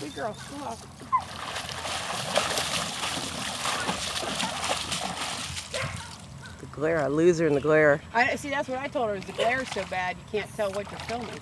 Good girl. The glare, a loser in the glare. I see. That's what I told her. Is the is so bad you can't tell what you're filming.